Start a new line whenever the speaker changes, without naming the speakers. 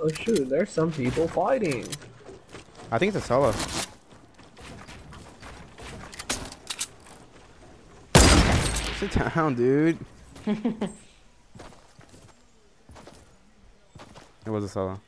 Oh shoot, there's some people fighting.
I think it's a solo. Sit down, dude. it was a solo.